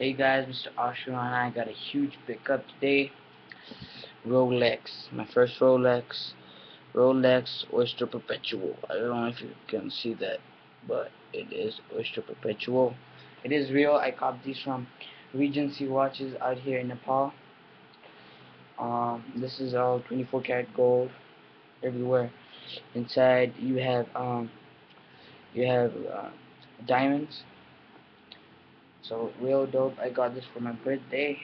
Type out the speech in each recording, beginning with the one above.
Hey guys, Mr. Ashraya and I got a huge pickup today. Rolex, my first Rolex. Rolex Oyster Perpetual. I don't know if you can see that, but it is Oyster Perpetual. It is real. I copied these from Regency watches out here in Nepal. Um, this is all 24 karat gold everywhere. Inside you have um, you have uh, diamonds so real dope. I got this for my birthday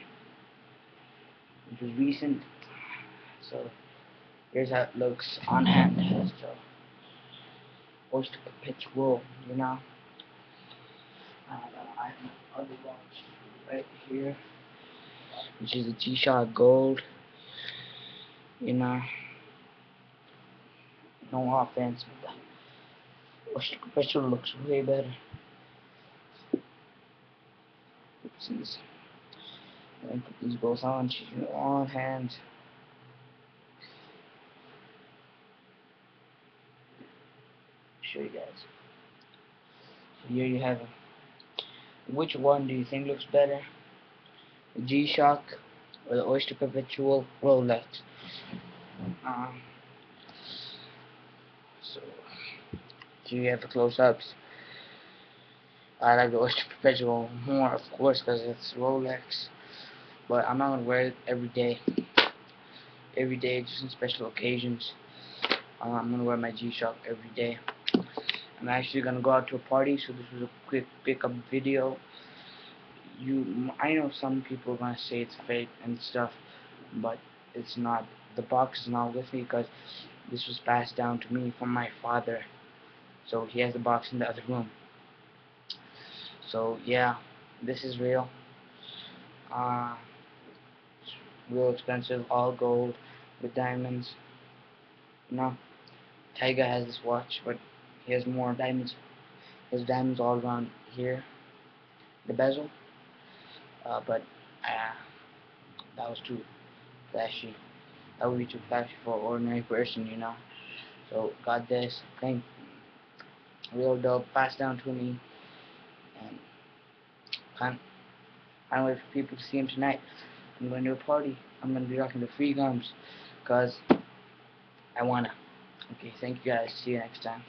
which was recent. So here's how it looks on hand. So Oyster Perpetual you know? I have my other watch right here which is a G-Shock Gold you know? No offense but Perpetual looks way better Oopsies. And put these both on, on hand. Show you guys. So here you have it. Which one do you think looks better? The G-Shock or the Oyster Perpetual Rolex? Um, so, here you have the close-ups. I like the Oyster Perpetual more, of course, because it's Rolex. But I'm not going to wear it every day. Every day, just in special occasions. Uh, I'm going to wear my G-Shock every day. I'm actually going to go out to a party, so this was a quick pickup video. You, I know some people are going to say it's fake and stuff, but it's not. The box is not with me because this was passed down to me from my father. So he has the box in the other room. So yeah, this is real. Uh, real expensive, all gold with diamonds. No, Tyga has this watch, but he has more diamonds. His diamonds all around here, the bezel. Uh, but uh, that was too flashy. That would be too flashy for an ordinary person, you know. So got this. Thank real dope. Passed down to me can't, can't wait for people to see him tonight. I'm going to a party. I'm going to be rocking the free gums because I wanna. Okay, thank you guys. See you next time.